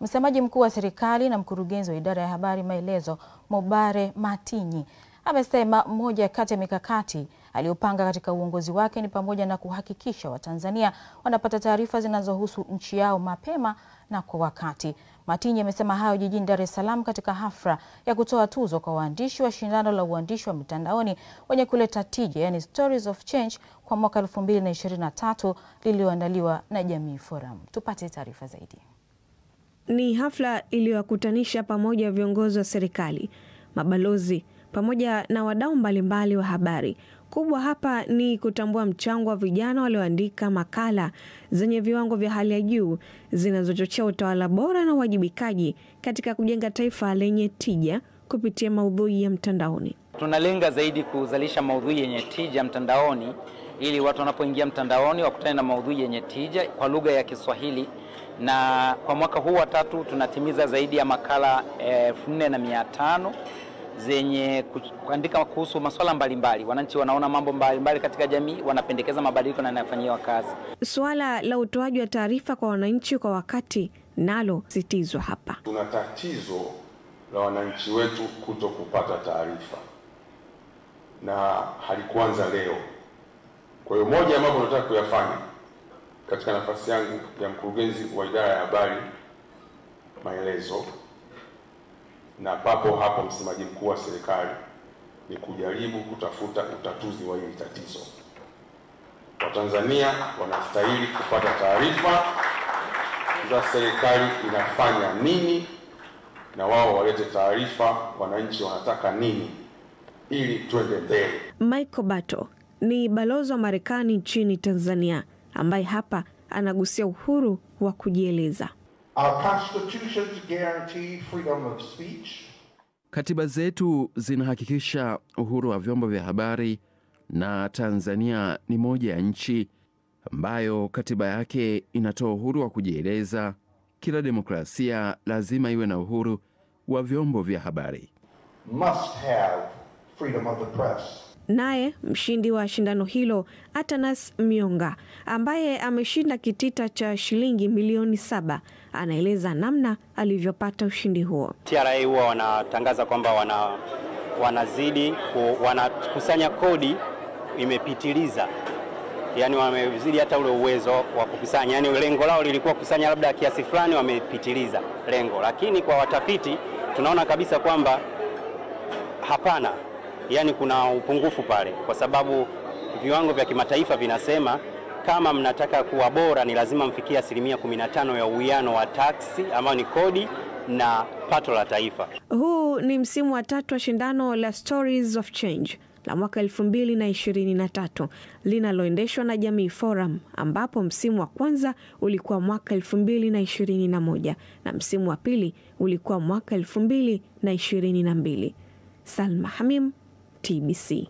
Msemaji mkuu wa serikali na mkurugenzi wa idara ya habari Maelezo, Mobare Matinyi, amesema moja kati ya mikakati aliyopanga katika uongozi wake ni pamoja na kuhakikisha Watanzania wanapata taarifa zinazohusu nchi yao mapema na kwa wakati. Matinyi amesema hayo jijini Dar es Salaam katika hafla ya kutoa tuzo kwa waandishi wa shindano la uandishi wa mitandaoni wenye kuleta tija, yani Stories of Change kwa mwaka 2023 lililoandaliwa na Jamii Forum. Tupate taarifa zaidi. Ni hafla iliyowakutanisha pamoja viongozi wa serikali, mabalozi pamoja na wadau mbalimbali wa habari. Kubwa hapa ni kutambua mchango wa vijana walioandika makala zenye viwango vya hali ya juu zinazochochea utawala bora na uwajibikaji katika kujenga taifa lenye tija kupitia maudhui ya mtandaoni. Tunalenga zaidi kuzalisha maudhui yenye tija mtandaoni ili watu wanapoingia mtandaoni wakutane na maudhui yenye tija kwa lugha ya Kiswahili, na kwa mwaka huu wa tatu tunatimiza zaidi ya makala elfu nne na mia tano zenye kuandika kuhusu masuala mbalimbali. Wananchi wanaona mambo mbalimbali mbali katika jamii, wanapendekeza mabadiliko na yanafanyiwa kazi. Suala la utoaji wa taarifa kwa wananchi kwa wakati nalo sitizwa hapa. Tuna tatizo la wananchi wetu kuto kupata taarifa na halikuanza leo. Kwa hiyo moja ya mambo nataka kuyafanya katika nafasi yangu ya mkurugenzi wa idara ya habari Maelezo na papo hapo msemaji mkuu wa serikali ni kujaribu kutafuta utatuzi wa hili tatizo. Watanzania wanastahili kupata taarifa za serikali inafanya nini, na wao walete taarifa wananchi wanataka nini, ili twende mbele. Michael Bato ni balozi wa Marekani nchini Tanzania ambaye hapa anagusia uhuru wa kujieleza. Our constitutions guarantee freedom of speech. Katiba zetu zinahakikisha uhuru wa vyombo vya habari na Tanzania ni moja ya nchi ambayo katiba yake inatoa uhuru wa kujieleza. Kila demokrasia lazima iwe na uhuru wa vyombo vya habari. Must have freedom of the press. Naye mshindi wa shindano hilo Atanas Myonga ambaye ameshinda kitita cha shilingi milioni saba. Anaeleza namna alivyopata ushindi huo. TRA huwa wanatangaza kwamba wana, wanazidi ku, wanakusanya kodi imepitiliza, yani wamezidi hata ule uwezo wa kukusanya, yaani lengo lao lilikuwa kukusanya labda kiasi fulani, wamepitiliza lengo, lakini kwa watafiti tunaona kabisa kwamba hapana yaani kuna upungufu pale, kwa sababu viwango vya kimataifa vinasema kama mnataka kuwa bora ni lazima mfikie asilimia 15 ya uwiano wa taksi ambayo ni kodi na pato la taifa. Huu ni msimu wa tatu wa shindano la Stories of Change la mwaka 2023 linaloendeshwa na Jamii Forum, ambapo msimu wa kwanza ulikuwa mwaka 2021 na, na msimu wa pili ulikuwa mwaka 2022. Salma Hamim, TBC.